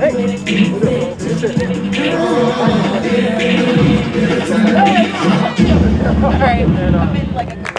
All right.